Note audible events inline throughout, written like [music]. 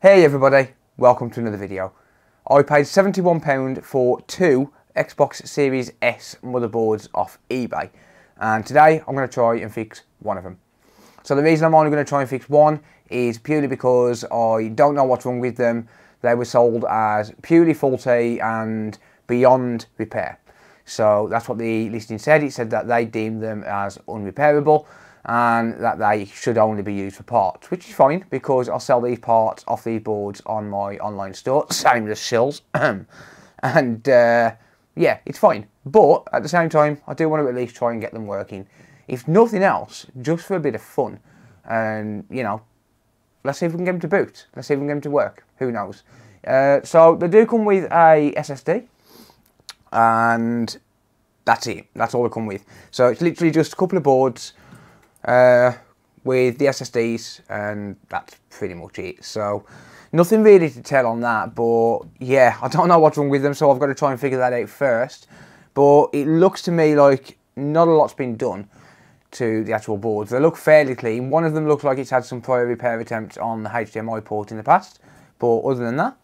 Hey everybody, welcome to another video. I paid £71 for two Xbox Series S motherboards off eBay and today I'm going to try and fix one of them. So the reason I'm only going to try and fix one is purely because I don't know what's wrong with them. They were sold as purely faulty and beyond repair. So that's what the listing said. It said that they deemed them as unrepairable and that they should only be used for parts, which is fine because I'll sell these parts off these boards on my online store, [laughs] same as Shills. [clears throat] and uh, yeah, it's fine. But at the same time, I do want to at least try and get them working. If nothing else, just for a bit of fun. And, you know, let's see if we can get them to boot. Let's see if we can get them to work. Who knows? Uh, so they do come with a SSD. And that's it. That's all they come with. So it's literally just a couple of boards uh, with the SSDs, and that's pretty much it. So nothing really to tell on that, but yeah, [laughs] I don't know what's wrong with them, so I've got to try and figure that out first. But it looks to me like not a lot's been done to the actual boards. They look fairly clean. One of them looks like it's had some prior repair attempts on the HDMI port in the past, but other than that,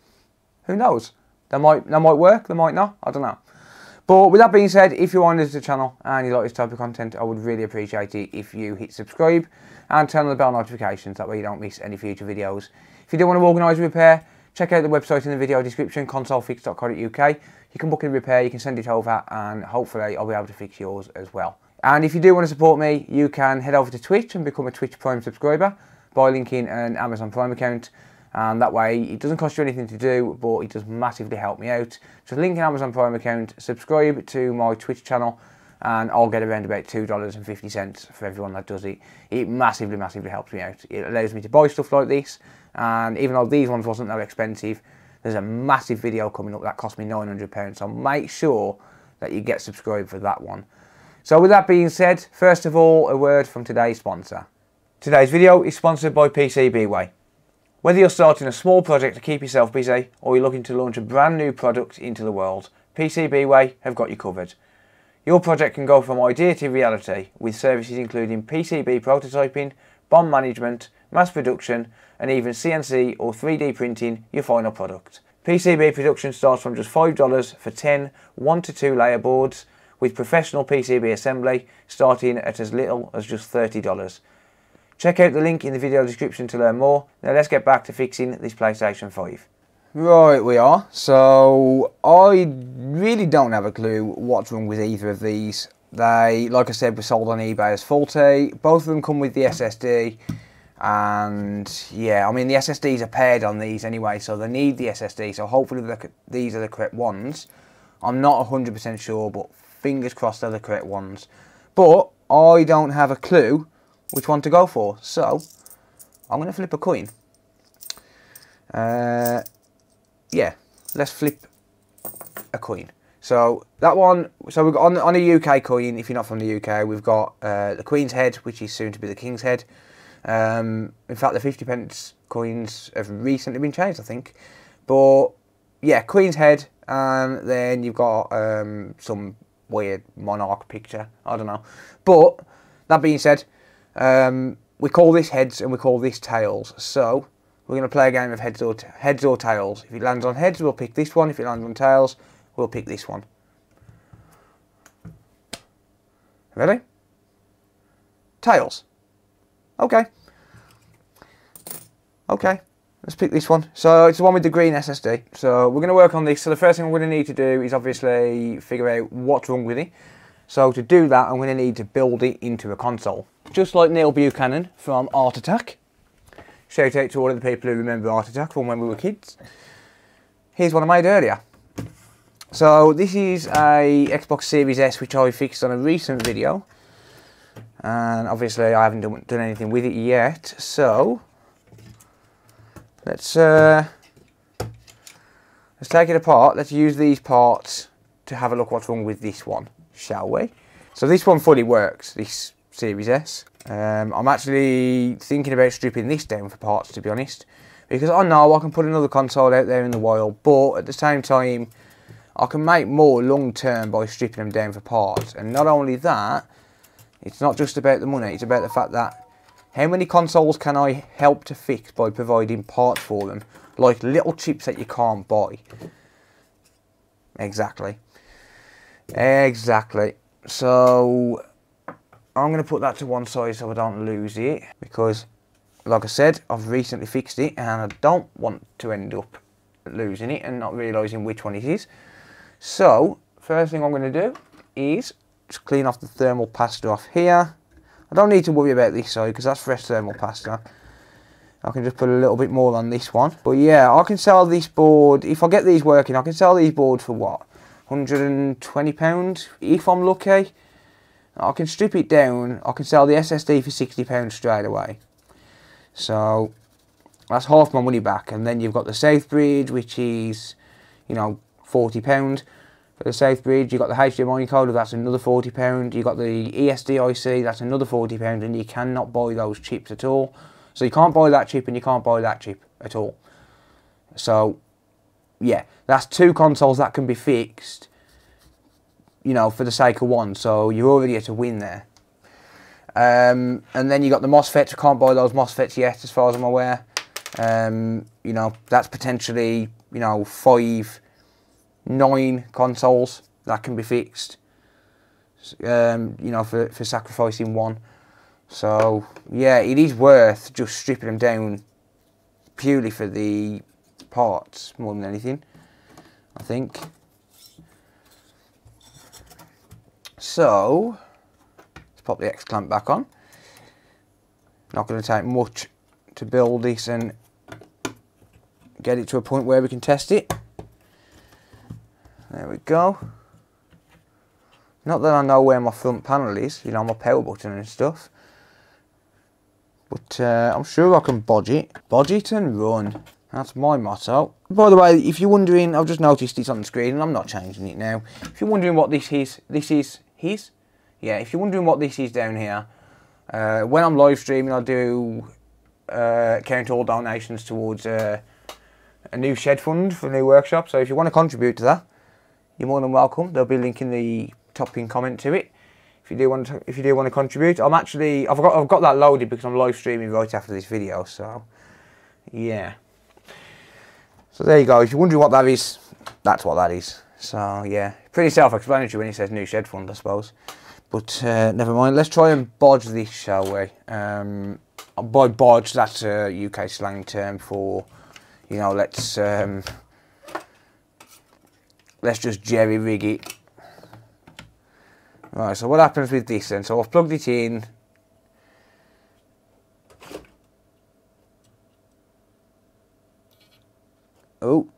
who knows? They might, they might work, they might not, I don't know. But with that being said, if you're on the channel and you like this type of content, I would really appreciate it if you hit subscribe and turn on the bell notifications. That way you don't miss any future videos. If you do want to organise a repair, check out the website in the video description, consolefix.co.uk. You can book a repair, you can send it over, and hopefully I'll be able to fix yours as well. And if you do want to support me, you can head over to Twitch and become a Twitch Prime subscriber by linking an Amazon Prime account and that way it doesn't cost you anything to do but it does massively help me out. So link an Amazon Prime account subscribe to my Twitch channel and I'll get around about $2.50 for everyone that does it. It massively massively helps me out. It allows me to buy stuff like this and even though these ones wasn't that expensive there's a massive video coming up that cost me £900 so make sure that you get subscribed for that one. So with that being said first of all a word from today's sponsor. Today's video is sponsored by PCBWay whether you're starting a small project to keep yourself busy or you're looking to launch a brand new product into the world, PCBWay have got you covered. Your project can go from idea to reality with services including PCB prototyping, BOM management, mass production and even CNC or 3D printing your final product. PCB production starts from just $5 for 10 1 to 2 layer boards with professional PCB assembly starting at as little as just $30. Check out the link in the video description to learn more. Now let's get back to fixing this PlayStation 5. Right, we are. So, I really don't have a clue what's wrong with either of these. They, like I said, were sold on eBay as faulty. Both of them come with the SSD. And, yeah, I mean, the SSDs are paired on these anyway, so they need the SSD. So, hopefully these are the correct ones. I'm not 100% sure, but fingers crossed they're the correct ones. But, I don't have a clue which one to go for. So, I'm going to flip a coin. Uh, yeah, let's flip a coin. So that one, so we've got on, on a UK coin, if you're not from the UK, we've got uh, the Queen's Head, which is soon to be the King's Head. Um, in fact, the 50 pence coins have recently been changed, I think. But yeah, Queen's Head, and then you've got um, some weird monarch picture. I don't know. But that being said, um, we call this heads and we call this tails. So we're going to play a game of heads or, heads or tails. If it lands on heads, we'll pick this one. If it lands on tails, we'll pick this one. Ready? Tails. Okay. Okay. Let's pick this one. So it's the one with the green SSD. So we're going to work on this. So the first thing we're going to need to do is obviously figure out what's wrong with it. So to do that, I'm going to need to build it into a console. Just like Neil Buchanan from Art Attack. Shout out to all of the people who remember Art Attack from when we were kids. Here's one I made earlier. So this is a Xbox Series S which I fixed on a recent video. And obviously I haven't done, done anything with it yet. So let's uh, let's take it apart. Let's use these parts to have a look what's wrong with this one shall we? So this one fully works, this Series S. Um, I'm actually thinking about stripping this down for parts, to be honest. Because I know I can put another console out there in the wild, but at the same time, I can make more long term by stripping them down for parts. And not only that, it's not just about the money, it's about the fact that How many consoles can I help to fix by providing parts for them? Like little chips that you can't buy. Exactly. Exactly. So I'm going to put that to one side so I don't lose it because like I said I've recently fixed it and I don't want to end up losing it and not realising which one it is. So first thing I'm going to do is just clean off the thermal pasta off here. I don't need to worry about this side because that's fresh thermal pasta. I can just put a little bit more on this one. But yeah, I can sell this board, if I get these working, I can sell these boards for what? £120 if I'm lucky. I can strip it down, I can sell the SSD for £60 straight away. So that's half my money back. And then you've got the Southbridge, which is, you know, £40 for the Southbridge. You've got the HDMI encoder, that's another £40. You've got the ESD IC, that's another £40. And you cannot buy those chips at all. So you can't buy that chip and you can't buy that chip at all. So, yeah, that's two consoles that can be fixed you know, for the sake of one. So you're already at a win there. Um, and then you got the MOSFETs. I can't buy those MOSFETs yet, as far as I'm aware. Um, you know, that's potentially, you know, five, nine consoles that can be fixed. Um, you know, for, for sacrificing one. So, yeah, it is worth just stripping them down purely for the parts more than anything, I think. So, let's pop the X clamp back on. Not going to take much to build this and get it to a point where we can test it. There we go. Not that I know where my front panel is, you know, my power button and stuff. But uh, I'm sure I can bodge it. Bodge it and run. That's my motto. By the way, if you're wondering, I've just noticed it's on the screen and I'm not changing it now. If you're wondering what this is, this is his. Yeah, if you're wondering what this is down here, uh, when I'm live streaming, I do uh, count all donations towards uh, a new shed fund for a new workshop. So if you want to contribute to that, you're more than welcome. There'll be a link in the top pin comment to it. If you do want to, if you do want to contribute, I'm actually I've got I've got that loaded because I'm live streaming right after this video. So yeah. So there you go. If you're wondering what that is, that's what that is. So yeah, pretty self-explanatory when he says new shed fund, I suppose. But uh, never mind. Let's try and bodge this, shall we? Um, by bodge, that's a UK slang term for, you know, let's um, let's just jerry rig it. Right. So what happens with this then? So I've plugged it in. Oh,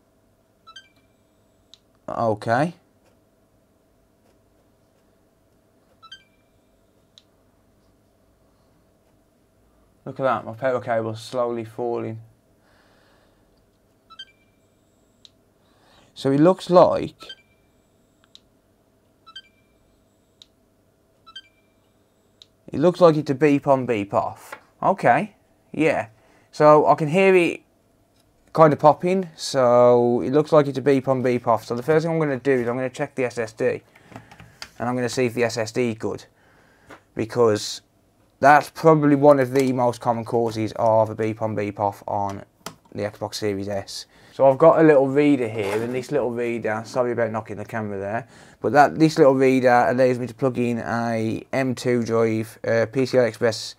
Okay. Look at that, my power cable's slowly falling. So it looks like it looks like it's a beep on beep off. Okay, yeah. So I can hear it kind of popping, so it looks like it's a beep on beep off. So the first thing I'm going to do is I'm going to check the SSD, and I'm going to see if the SSD is good, because that's probably one of the most common causes of a beep on beep off on the Xbox Series S. So I've got a little reader here, and this little reader, sorry about knocking the camera there, but that this little reader allows me to plug in a M2 drive, uh, PCI Express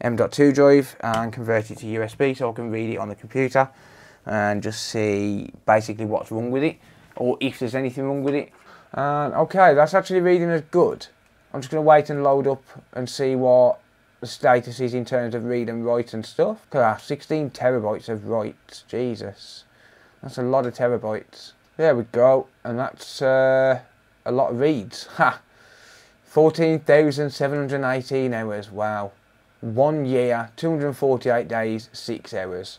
M.2 drive, and convert it to USB so I can read it on the computer and just see basically what's wrong with it or if there's anything wrong with it. And okay, that's actually reading as good. I'm just going to wait and load up and see what the status is in terms of read and write and stuff. Because 16 terabytes of writes, Jesus. That's a lot of terabytes. There we go, and that's uh, a lot of reads. [laughs] Ha! 14,718 hours, wow. One year, 248 days, 6 hours.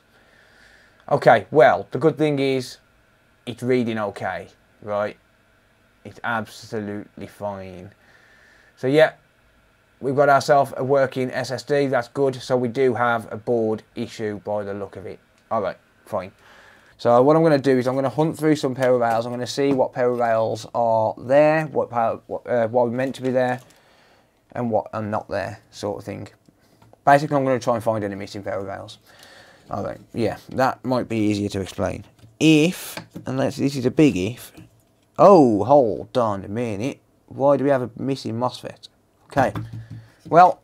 Okay, well, the good thing is it's reading okay, right? It's absolutely fine. So yeah, we've got ourselves a working SSD, that's good. So we do have a board issue by the look of it. All right, fine. So what I'm going to do is I'm going to hunt through some power rails. I'm going to see what power rails are there, what power, what, uh, what are meant to be there, and what are not there, sort of thing. Basically, I'm going to try and find any missing ferro rails. Alright, yeah, that might be easier to explain. If, and this is a big if, oh, hold on a minute, why do we have a missing MOSFET? Okay, well,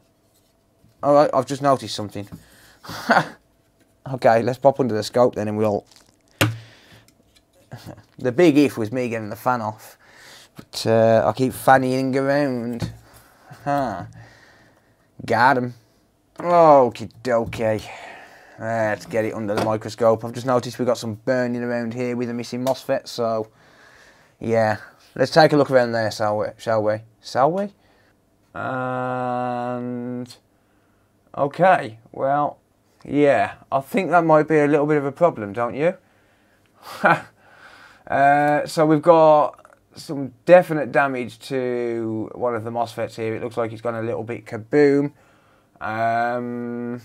alright, I've just noticed something. [laughs] okay, let's pop under the scope then and we'll... [laughs] the big if was me getting the fan off, but uh, I keep fannying around. [laughs] Huh. Got him. Okie dokie. Let's get it under the microscope. I've just noticed we've got some burning around here with a missing MOSFET, so yeah. Let's take a look around there, shall we? Shall we? Shall we? And okay, well, yeah, I think that might be a little bit of a problem, don't you? [laughs] uh, so we've got some definite damage to one of the MOSFETs here. It looks like it's gone a little bit kaboom. Um,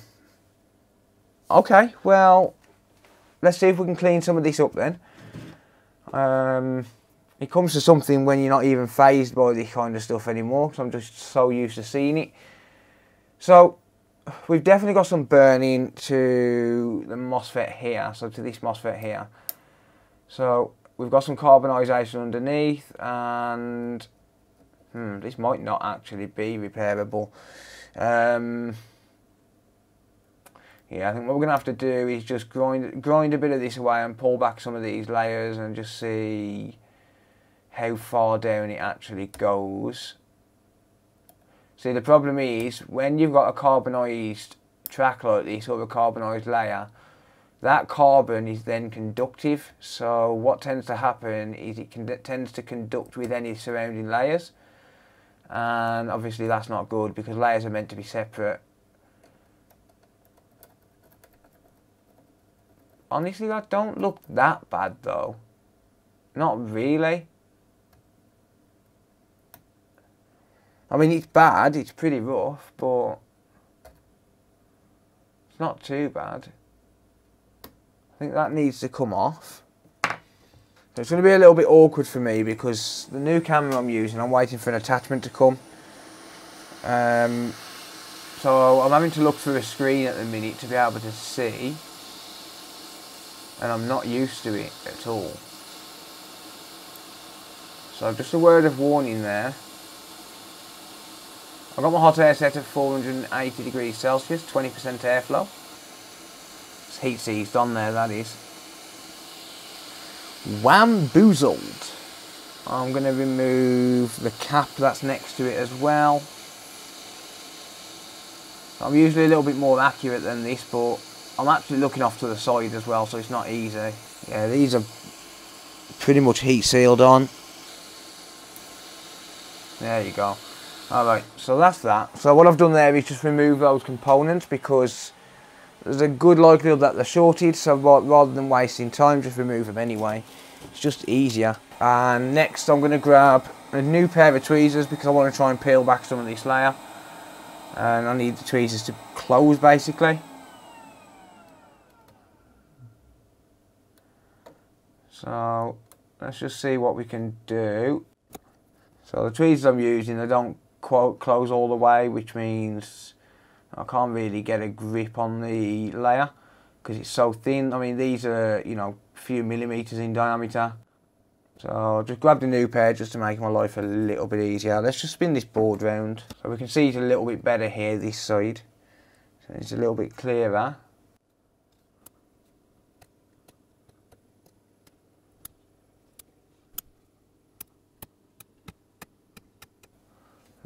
Okay, well, let's see if we can clean some of this up then. Um, it comes to something when you're not even phased by this kind of stuff anymore, because I'm just so used to seeing it. So, we've definitely got some burning to the MOSFET here, so to this MOSFET here. So, we've got some carbonisation underneath, and hmm, this might not actually be repairable. Um, yeah, I think what we're going to have to do is just grind, grind a bit of this away and pull back some of these layers and just see how far down it actually goes. See, the problem is, when you've got a carbonised track like this, or a carbonised layer, that carbon is then conductive. So what tends to happen is it tends to conduct with any surrounding layers. And obviously that's not good because layers are meant to be separate honestly, that don't look that bad though. Not really. I mean, it's bad, it's pretty rough, but it's not too bad. I think that needs to come off. So it's going to be a little bit awkward for me because the new camera I'm using, I'm waiting for an attachment to come. Um, so I'm having to look through a screen at the minute to be able to see and I'm not used to it at all. So just a word of warning there. I've got my hot air set at 480 degrees Celsius, 20% airflow. It's heat seized on there, that is. Wamboozled. I'm going to remove the cap that's next to it as well. I'm usually a little bit more accurate than this, but I'm actually looking off to the side as well, so it's not easy. Yeah, these are pretty much heat sealed on. There you go. Alright, so that's that. So what I've done there is just remove those components because there's a good likelihood that they're shorted, so rather than wasting time, just remove them anyway. It's just easier. And next I'm going to grab a new pair of tweezers because I want to try and peel back some of this layer. And I need the tweezers to close basically. So let's just see what we can do. So the tweezers I'm using, they don't quote close all the way, which means I can't really get a grip on the layer because it's so thin. I mean, these are, you know, a few millimeters in diameter. So I'll just grab the new pair just to make my life a little bit easier. Let's just spin this board round so we can see it a little bit better here, this side. So it's a little bit clearer.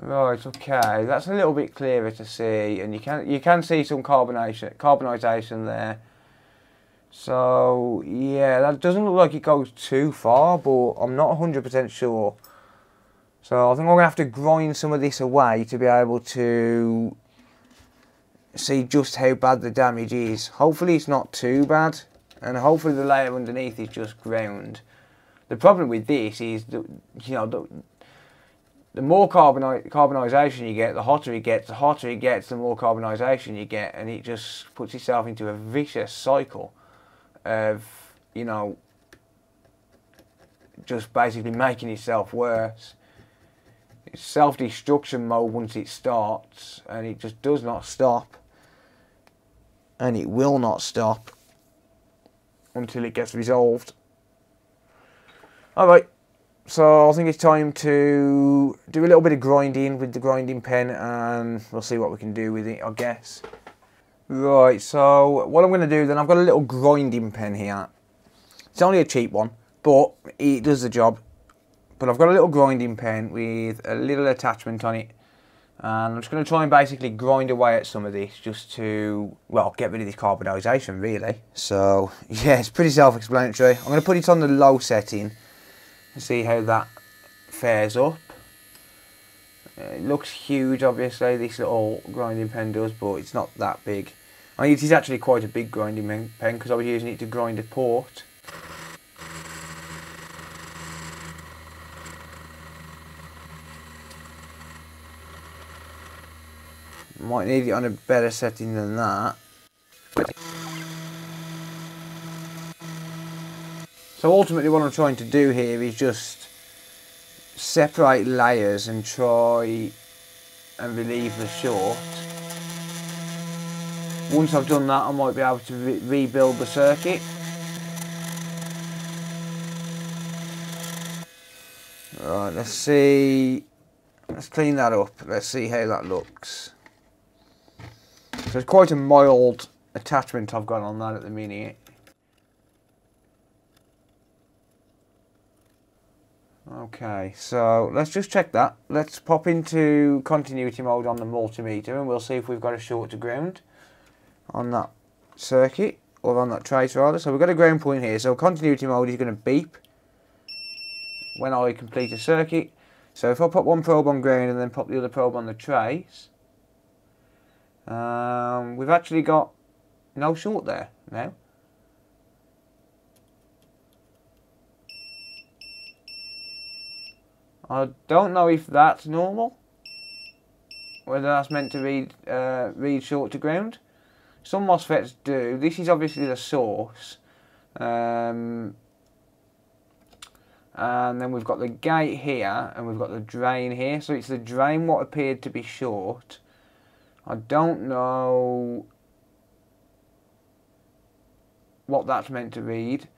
Right, okay, that's a little bit clearer to see, and you can you can see some carbonation, carbonisation there. So yeah, that doesn't look like it goes too far, but I'm not 100% sure. So I think I'm gonna have to grind some of this away to be able to see just how bad the damage is. Hopefully it's not too bad, and hopefully the layer underneath is just ground. The problem with this is that you know the the more carboni carbonisation you get, the hotter it gets. The hotter it gets, the more carbonisation you get, and it just puts itself into a vicious cycle of, you know, just basically making itself worse. It's self-destruction mode once it starts, and it just does not stop. and it will not stop until it gets resolved. Alright, so I think it's time to do a little bit of grinding with the grinding pen and we'll see what we can do with it, I guess. Right, so what I'm going to do then, I've got a little grinding pen here. It's only a cheap one, but it does the job. But I've got a little grinding pen with a little attachment on it. And I'm just going to try and basically grind away at some of this just to, well, get rid of this carbonisation really. So, [laughs] yeah, it's pretty self-explanatory. I'm going to put it on the low setting see how that fares up. Uh, it looks huge, obviously, this little grinding pen does, but it's not that big. I mean, it is actually quite a big grinding pen because I was using it to grind a port. Might need it on a better setting than that. So ultimately what I'm trying to do here is just separate layers and try and relieve the short. Once I've done that I might be able to re rebuild the circuit. Right, let's see, let's clean that up, let's see how that looks. So it's quite a mild attachment I've got on that at the minute. Okay, so let's just check that. Let's pop into continuity mode on the multimeter and we'll see if we've got a short to ground on that circuit, or on that trace rather. So we've got a ground point here, so continuity mode is going to beep when I complete a circuit. So if I put one probe on ground and then pop the other probe on the trace, um, we've actually got no short there now. I don't know if that's normal. Whether that's meant to read uh, read short to ground. Some MOSFETs do. This is obviously the source. Um, and then we've got the gate here and we've got the drain here. So it's the drain what appeared to be short. I don't know what that's meant to read.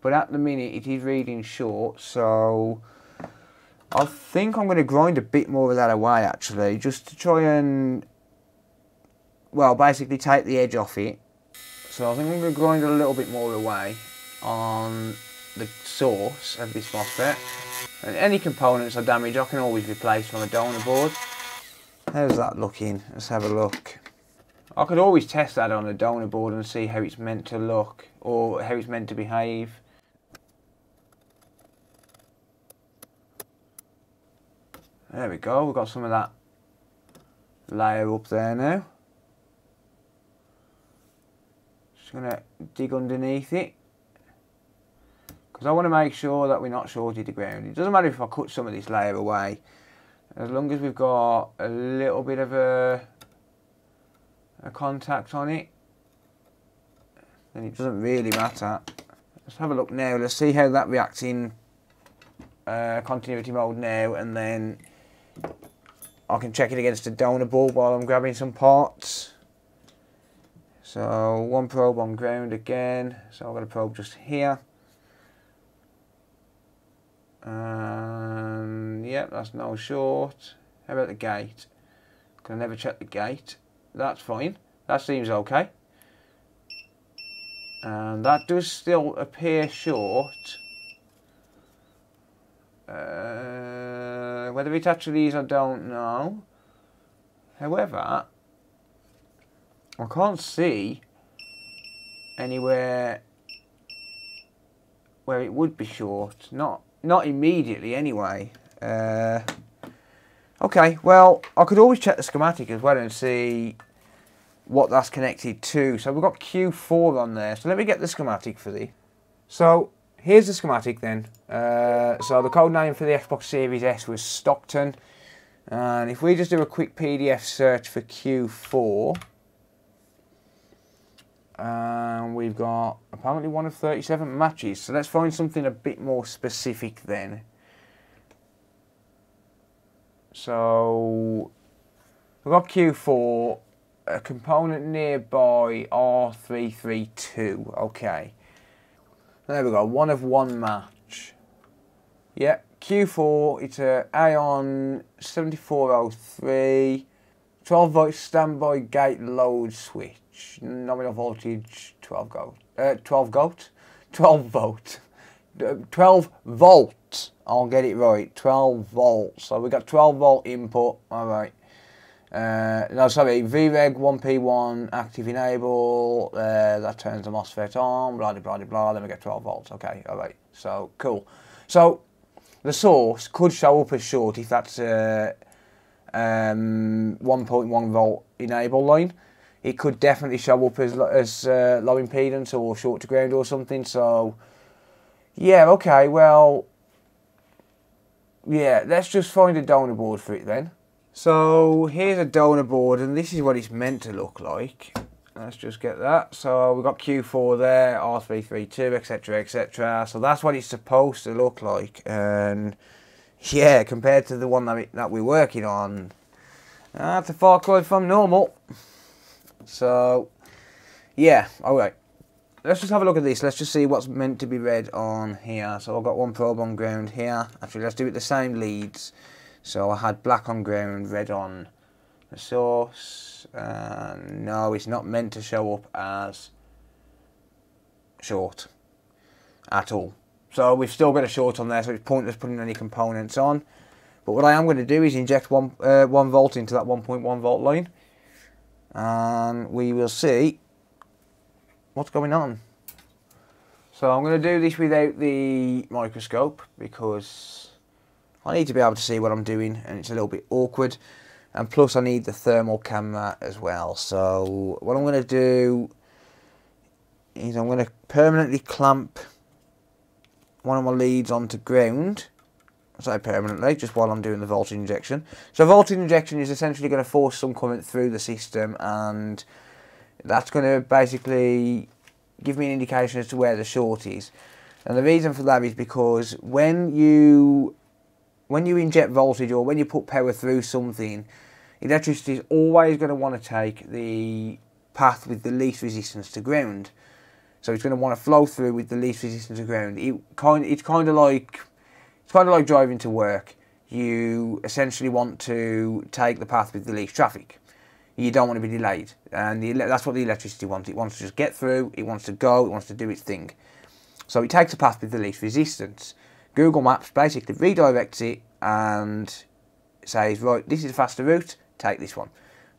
But at the minute it is reading short. So I think I'm going to grind a bit more of that away actually, just to try and, well, basically take the edge off it. So I think I'm going to grind a little bit more away on the source of this MOSFET. And any components are damaged I can always replace from a donor board. How's that looking? Let's have a look. I could always test that on a donor board and see how it's meant to look or how it's meant to behave. There we go, we've got some of that layer up there now. Just going to dig underneath it. Because I want to make sure that we're not shorted to ground. It doesn't matter if I cut some of this layer away. As long as we've got a little bit of a, a contact on it, then it doesn't really matter. Let's have a look now. Let's see how that reacts in uh, continuity mode now and then I can check it against a donor board while I'm grabbing some parts. So one probe on ground again. So I've got a probe just here. And yep, that's no short. How about the gate? Can I never check the gate? That's fine. That seems okay. And that does still appear short. Uh, whether it actually is, I don't know. However, I can't see anywhere where it would be short. Not not immediately, anyway. Uh, okay, well, I could always check the schematic as well and see what that's connected to. So we've got Q4 on there. So let me get the schematic for the. So here's the schematic then. Uh, so the code name for the Xbox Series S was Stockton. And if we just do a quick PDF search for Q4, and we've got apparently one of 37 matches. So let's find something a bit more specific then. So we've got Q4. a component nearby R332. Okay. There we go. One of one match. Yep. Q4, it's a AON 7403. 12 volt standby gate load switch. Nominal voltage 12 volt. Uh, 12 volt? [laughs] 12 volt. 12 volts. I'll get it right. 12 volts. So we got 12 volt input. All right. Uh, no, sorry, VREG 1P1 active enable, uh, that turns the MOSFET on, blah, blah, blah, blah, then we get 12 volts. Okay, all right, so cool. So the source could show up as short if that's a um, 1.1 volt enable line. It could definitely show up as, as uh, low impedance or short to ground or something. So, yeah, okay, well, yeah, let's just find a donor board for it then. So here's a donor board and this is what it's meant to look like. Let's just get that. So we've got Q4 there, R332, etc, etc. So that's what it's supposed to look like. And yeah, compared to the one that, we, that we're working on, that's a far cry from normal. So, yeah, alright. Let's just have a look at this. Let's just see what's meant to be read on here. So I've got one probe on ground here. Actually, let's do it the same leads. So I had black on grey and red on the source. Uh, no, it's not meant to show up as short at all. So we've still got a short on there, so it's pointless putting any components on. But what I am going to do is inject one, uh, one volt into that 1.1 volt line. And we will see what's going on. So I'm going to do this without the microscope because I need to be able to see what I'm doing and it's a little bit awkward. And plus I need the thermal camera as well. So what I'm going to do is I'm going to permanently clamp one of my leads onto ground. Say permanently just while I'm doing the voltage injection. So voltage injection is essentially going to force some current through the system and that's going to basically give me an indication as to where the short is. And the reason for that is because when you when you inject voltage or when you put power through something, electricity is always going to want to take the path with the least resistance to ground. So it's going to want to flow through with the least resistance to ground. It kind, it's kind of like it's kind of like driving to work. You essentially want to take the path with the least traffic. You don't want to be delayed, and the, that's what the electricity wants. It wants to just get through. It wants to go. It wants to do its thing. So it takes a path with the least resistance. Google Maps basically redirects it and says, right, this is a faster route, take this one.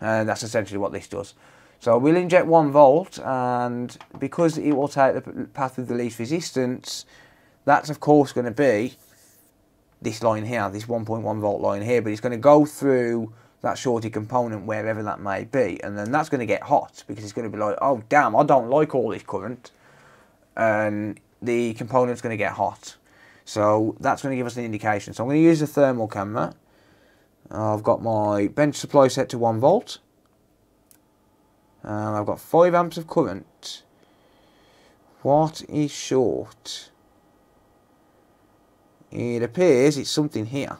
And that's essentially what this does. So we'll inject one volt and because it will take the path with the least resistance, that's of course going to be this line here, this 1.1 volt line here, but it's going to go through that shorty component wherever that may be and then that's going to get hot because it's going to be like, oh damn, I don't like all this current and the component's going to get hot. So that's going to give us an indication. So I'm going to use a thermal camera. I've got my bench supply set to 1 volt. And I've got 5 amps of current. What is short? It appears it's something here.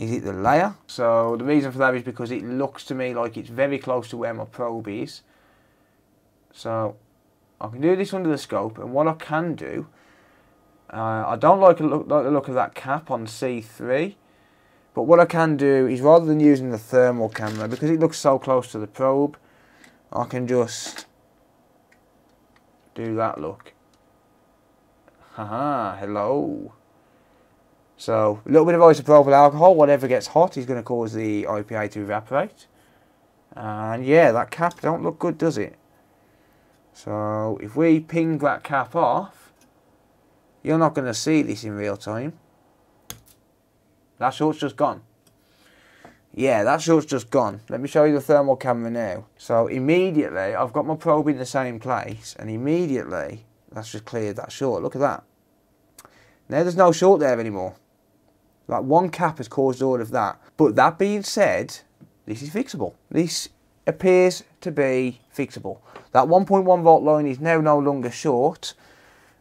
Is it the layer? So the reason for that is because it looks to me like it's very close to where my probe is. So I can do this under the scope and what I can do uh, I don't like, look, like the look of that cap on C3. But what I can do is rather than using the thermal camera, because it looks so close to the probe, I can just do that look. Haha, hello. So, a little bit of isopropyl alcohol, whatever gets hot is going to cause the IPA to evaporate. And yeah, that cap don't look good, does it? So, if we ping that cap off, you're not going to see this in real time. That short's just gone. Yeah, that short's just gone. Let me show you the thermal camera now. So immediately, I've got my probe in the same place, and immediately, that's just cleared that short. Look at that. Now there's no short there anymore. Like one cap has caused all of that. But that being said, this is fixable. This appears to be fixable. That 1.1 volt line is now no longer short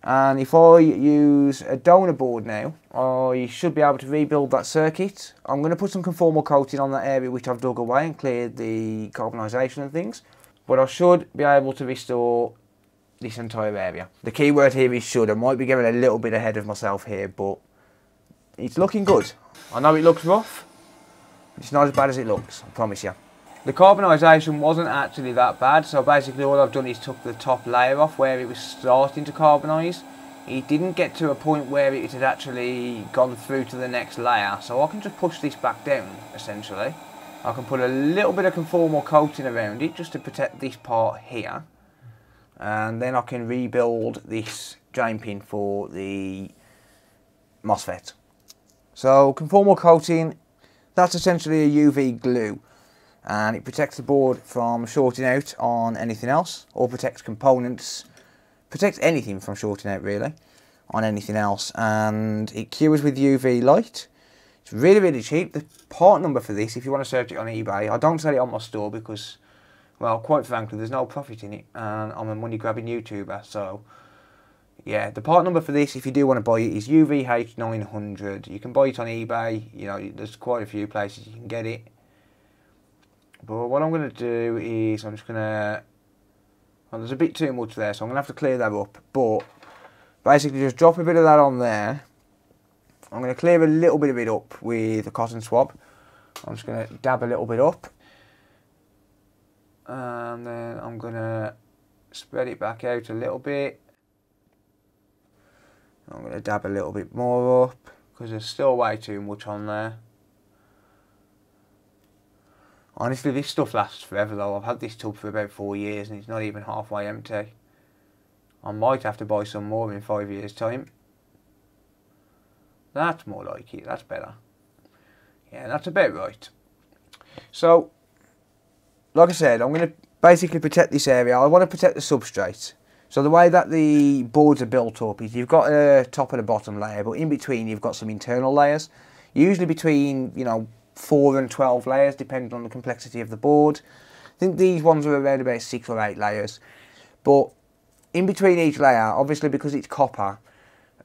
And if I use a donor board now, I should be able to rebuild that circuit. I'm going to put some conformal coating on that area which I've dug away and cleared the carbonisation and things. But I should be able to restore this entire area. The key word here is should. I might be getting a little bit ahead of myself here, but it's looking good. I know it looks rough. It's not as bad as it looks, I promise you. The carbonisation wasn't actually that bad, so basically all I've done is took the top layer off where it was starting to carbonise. It didn't get to a point where it had actually gone through to the next layer, so I can just push this back down, essentially. I can put a little bit of conformal coating around it just to protect this part here. And then I can rebuild this drain pin for the MOSFET. So conformal coating, that's essentially a UV glue and it protects the board from shorting out on anything else or protects components protects anything from shorting out really on anything else. And it cures with UV light. It's really really cheap. The part number for this if you want to search it on eBay I don't sell it on my store because well quite frankly there's no profit in it and I'm a money grabbing YouTuber so yeah. The part number for this if you do want to buy it is UVH900 you can buy it on eBay. You know there's quite a few places you can get it but what I'm going to do is I'm just going to... Well, there's a bit too much there, so I'm going to have to clear that up. But basically just drop a bit of that on there. I'm going to clear a little bit of it up with a cotton swab. I'm just going to dab a little bit up. And then I'm going to spread it back out a little bit. I'm going to dab a little bit more up because there's still way too much on there. Honestly, this stuff lasts forever though. I've had this tub for about four years and it's not even halfway empty. I might have to buy some more in five years' time. That's more like it. That's better. Yeah, that's about right. So, like I said, I'm going to basically protect this area. I want to protect the substrate. So the way that the boards are built up is you've got a top and a bottom layer, but in between you've got some internal layers. Usually between, you know, 4 and 12 layers depending on the complexity of the board. I think these ones are around about 6 or 8 layers. But in between each layer, obviously because it's copper,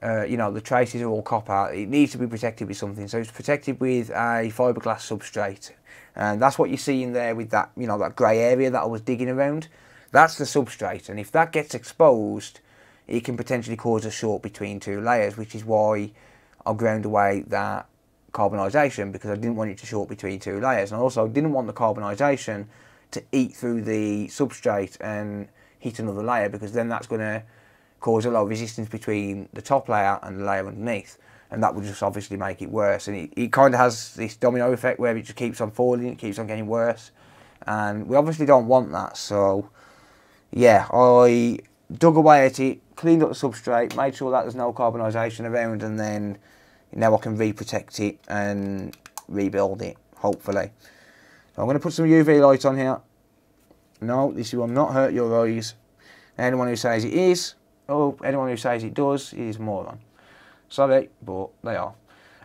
uh, you know, the traces are all copper, it needs to be protected with something. So it's protected with a fiberglass substrate. And that's what you see in there with that, you know, that grey area that I was digging around. That's the substrate. And if that gets exposed, it can potentially cause a short between two layers, which is why I ground away that carbonisation because I didn't want it to short between two layers. And I also didn't want the carbonisation to eat through the substrate and hit another layer because then that's going to cause a lot of resistance between the top layer and the layer underneath. And that would just obviously make it worse. And it, it kind of has this domino effect where it just keeps on falling, it keeps on getting worse. And we obviously don't want that. So yeah I dug away at it, cleaned up the substrate, made sure that there's no carbonisation around and then now I can re-protect it and rebuild it, hopefully. So I'm going to put some UV light on here. No, this will not hurt your eyes. Anyone who says it is, or anyone who says it does, is moron. Sorry, but they are.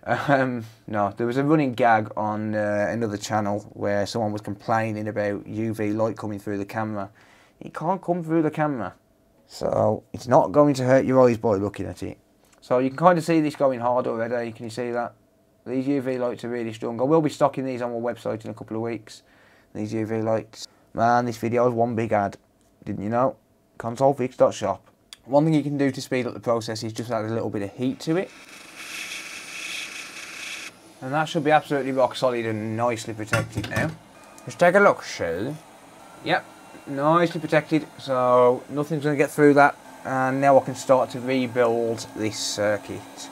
Um, no, there was a running gag on uh, another channel where someone was complaining about UV light coming through the camera. It can't come through the camera. So it's not going to hurt your eyes by looking at it. So you can kind of see this going hard already. Can you see that? These UV lights are really strong. I will be stocking these on my website in a couple of weeks. These UV lights. Man, this video is one big ad. Didn't you know? ConsoleFix.shop. One thing you can do to speed up the process is just add a little bit of heat to it. And that should be absolutely rock solid and nicely protected now. Let's take a look, shall Yep, nicely protected, so nothing's going to get through that and now I can start to rebuild this circuit.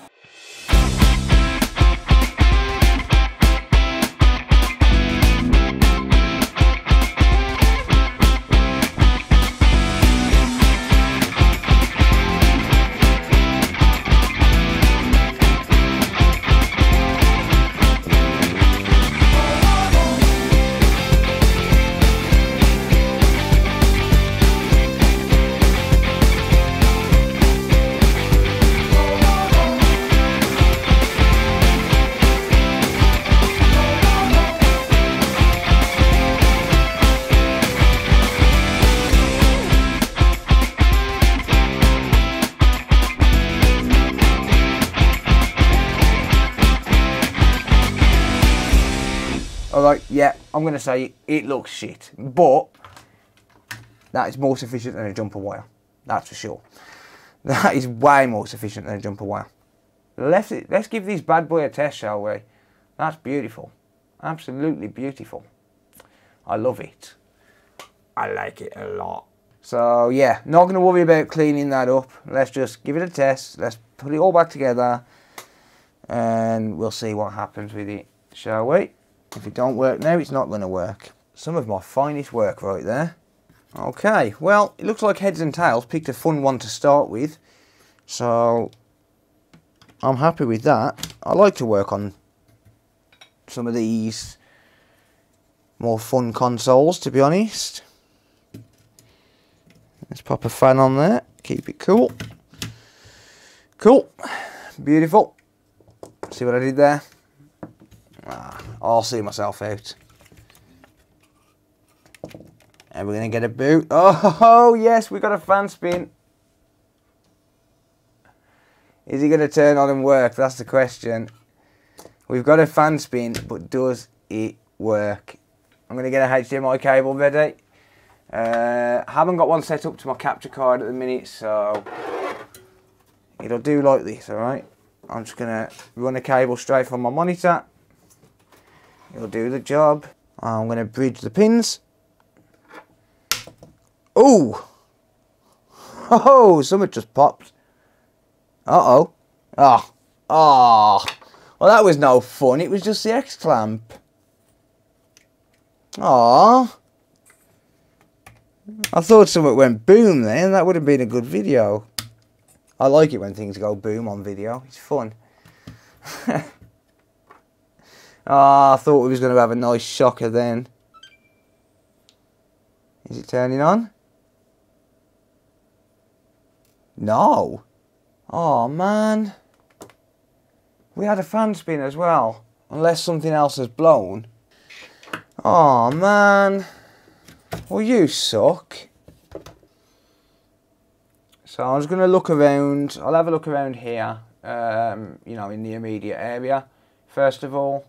I'm going to say it looks shit. But that is more sufficient than a jumper wire. That's for sure. [laughs] That is way more sufficient than a jumper wire. Let's, let's give this bad boy a test, shall we? That's beautiful. Absolutely beautiful. I love it. I like it a lot. So yeah, not going to worry about cleaning that up. Let's just give it a test. Let's put it all back together and we'll see what happens with it, shall we? If it don't work now, it's not going to work. Some of my finest work right there. Okay, well, it looks like Heads and Tails picked a fun one to start with. So, I'm happy with that. I like to work on some of these more fun consoles, to be honest. Let's pop a fan on there. Keep it cool. Cool. Beautiful. See what I did there? Ah, I'll see myself out. And we're going to get a boot. Oh, [laughs] yes, we got a fan spin. Is he going to turn on and work? That's the question. We've got a fan spin, but does it work? I'm going to get a HDMI cable ready. Uh, haven't got one set up to my capture card at the minute, so it'll do like this, alright? I'm just going to run a cable straight from my monitor. It'll do the job. I'm going to bridge the pins. Oh! Oh, something just popped. Uh-oh. Oh. Oh. Well, that was no fun. It was just the X-clamp. Ah. I thought something went boom then. That would have been a good video. I like it when things go boom on video. It's fun. [laughs] oh, I thought we was going to have a nice shocker then. Is it turning on? No. Oh, man. We had a fan spin as well. Unless something else has blown. Oh, man. Well, you suck. So I'm just going to look around. I'll have a look around here, um, you know, in the immediate area, first of all.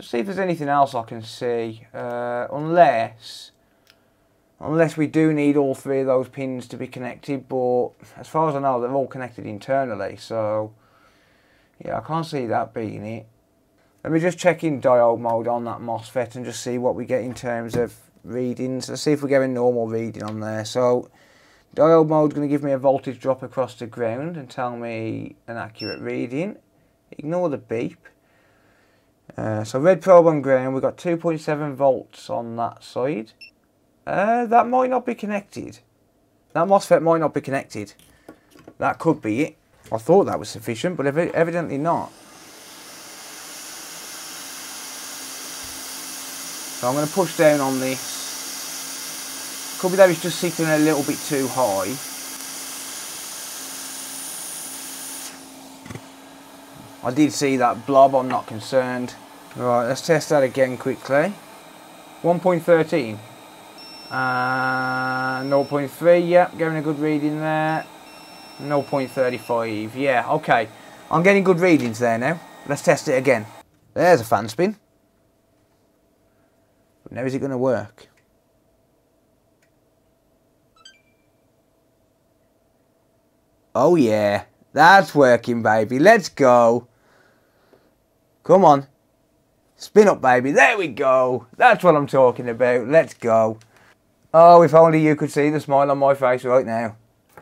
Just see if there's anything else I can see. Uh, unless, unless we do need all three of those pins to be connected. But as far as I know, they're all connected internally. So, yeah, I can't see that being it. Let me just check in diode mode on that MOSFET and just see what we get in terms of readings. Let's see if we get a normal reading on there. So diode mode is going to give me a voltage drop across the ground and tell me an accurate reading. Ignore the beep. Uh, so red probe on ground, we've got 2.7 volts on that side. Uh, that might not be connected. That MOSFET might not be connected. That could be it. I thought that was sufficient, but ev evidently not. So I'm going to push down on this. Could be that it's just sitting a little bit too high. I did see that blob, I'm not concerned. Right, let's test that again quickly. 1.13. Uh, 0.3, yep, getting a good reading there. 0.35, yeah, okay. I'm getting good readings there now. Let's test it again. There's a fan spin. But now is it going to work? Oh yeah, that's working baby. Let's go. Come on. Spin up baby. There we go. That's what I'm talking about. Let's go. Oh, if only you could see the smile on my face right now.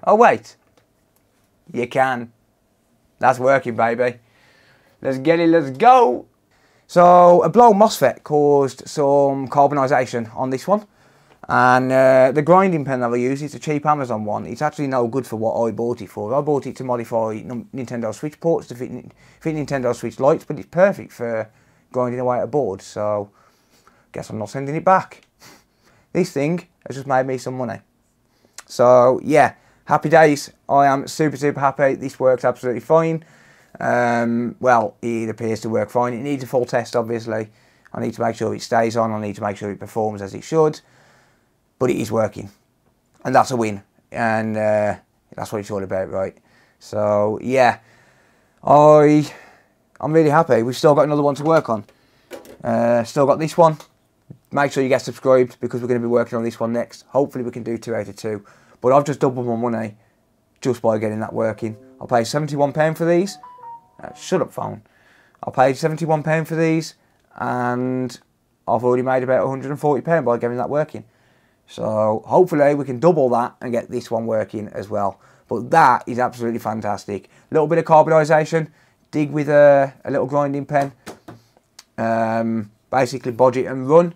Oh wait. You can. That's working baby. Let's get it. Let's go. So a blown MOSFET caused some carbonisation on this one. And uh, the grinding pen that I use is a cheap Amazon one. It's actually no good for what I bought it for. I bought it to modify Nintendo Switch ports to fit, fit Nintendo Switch Lites, but it's perfect for grinding away at a board. So, guess I'm not sending it back. [laughs] This thing has just made me some money. So, yeah, happy days. I am super, super happy. This works absolutely fine. Um, well, it appears to work fine. It needs a full test, obviously. I need to make sure it stays on. I need to make sure it performs as it should. But it is working. And that's a win. And uh, that's what it's all about, right? So, yeah. I, I'm really happy. We've still got another one to work on. Uh, still got this one. Make sure you get subscribed because we're going to be working on this one next. Hopefully we can do two out of two. But I've just doubled my money just by getting that working. I'll pay £71 for these. Uh, shut up phone. I'll pay £71 for these and I've already made about £140 by getting that working. So hopefully we can double that and get this one working as well. But that is absolutely fantastic. A little bit of carbonisation, dig with a, a little grinding pen, um, basically it and run,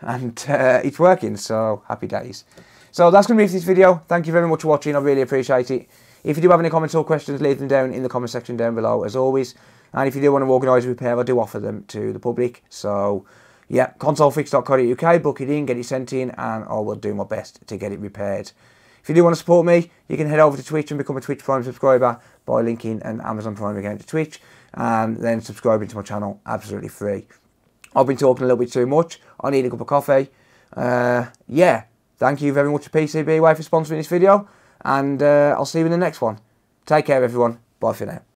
and [laughs] uh, it's working, so happy days. So that's going to be it for this video. Thank you very much for watching, I really appreciate it. If you do have any comments or questions, leave them down in the comment section down below, as always. And if you do want to organise a repair, I do offer them to the public. So, yeah, consolefix.co.uk, book it in, get it sent in, and I will do my best to get it repaired. If you do want to support me, you can head over to Twitch and become a Twitch Prime subscriber by linking an Amazon Prime account to Twitch and then subscribing to my channel absolutely free. I've been talking a little bit too much. I need a cup of coffee. Uh, yeah, thank you very much to PCBWay for sponsoring this video and uh, I'll see you in the next one. Take care everyone. Bye for now.